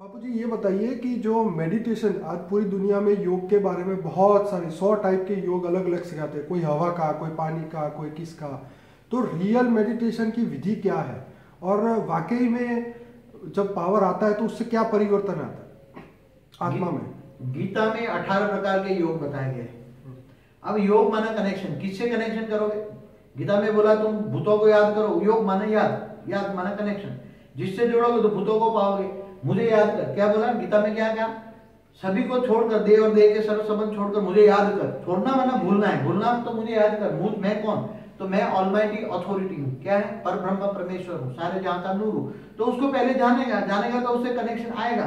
बापू जी ये बताइए कि जो मेडिटेशन आज पूरी दुनिया में योग के बारे में बहुत सारे सौ टाइप के योग अलग अलग सिखाते हैं। कोई हवा का कोई पानी का कोई किसका तो रियल मेडिटेशन की विधि क्या है? और वाकई में जब पावर आता है तो उससे क्या परिवर्तन आता है? आत्मा में। गीता में अठारह प्रकार के योग बताए गए अब योग माना कनेक्शन किससे कनेक्शन करोगे? गीता में बोला तुम भूतों को याद करो। योग माना याद याद माना कनेक्शन जिससे जोड़ोगे तो भूतों को पाओगे। मुझे याद कर। क्या बोला? गीता में क्या कहा? सभी को छोड़कर दे और दे के सर्व संबंध छोड़कर मुझे याद कर। छोड़ना माना भूलना है। भूलना तो मुझे याद कर। मुझ मैं कौन? तो मैं ऑलमाइटी अथॉरिटी हूँ। क्या है? पर ब्रह्म परमेश्वर हूँ। सारे जहाँ का नूर हूँ। तो उसको पहले जानेगा। जानेगा तो उससे कनेक्शन आएगा।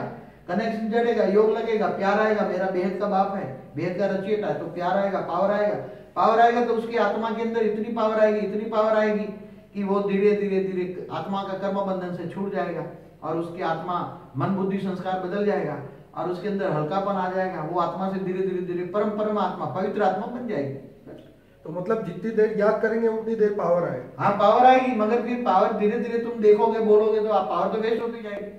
कनेक्शन जड़ेगा, योग लगेगा, प्यार आएगा। मेरा बेहद का बाप है। बेहद का रचयिता है। तो प्यार आएगा पावर आएगा। पावर आएगा तो उसकी आत्मा के अंदर इतनी पावर आएगी, इतनी पावर आएगी। कि वो धीरे धीरे धीरे आत्मा का कर्म बंधन से छूट जाएगा और उसकी आत्मा मन बुद्धि संस्कार बदल जाएगा और उसके अंदर हल्कापन आ जाएगा। वो आत्मा से धीरे धीरे धीरे परम परम आत्मा पवित्र आत्मा बन जाएगी। तो मतलब जितनी देर याद करेंगे उतनी देर पावर आए हाँ पावर आएगी मगर फिर पावर धीरे धीरे तुम देखोगे बोलोगे तो आप पावर तो वेस्ट होती जाएगी।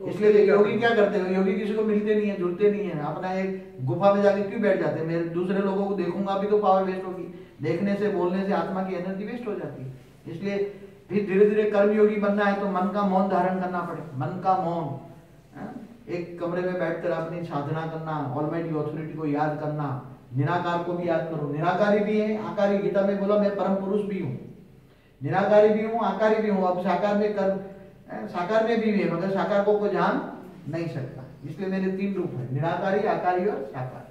तो इसलिए योगी क्या करते हैं? योगी किसी को मिलते नहीं है जुड़ते नहीं है। अपना एक गुफा में जाके क्यों बैठ जाते हैं? मैं दूसरे लोगों को देखूँगा भी तो पावर वेस्ट होगी। देखने से बोलने से आत्मा की एनर्जी वेस्ट हो जाती है। इसलिए फिर धीरे धीरे कर्मयोगी बनना है तो मन का मौन धारण करना पड़े। मन का मौन हाँ? एक कमरे में बैठकर अपनी साधना करना ऑलमाइटी अथॉरिटी को याद करना, निराकार को भी याद करो। निराकारी भी है, आकारी। गीता में बोला, मैं परम पुरुष भी हूँ। निराकारी भी हूँ, आकारी भी हूँ। अब साकार में कर हाँ? साकार में भी है, मगर साकार को कोई जान नहीं सकता। इसलिए मेरे तीन रूप है, निराकारी, आकारी और साकार।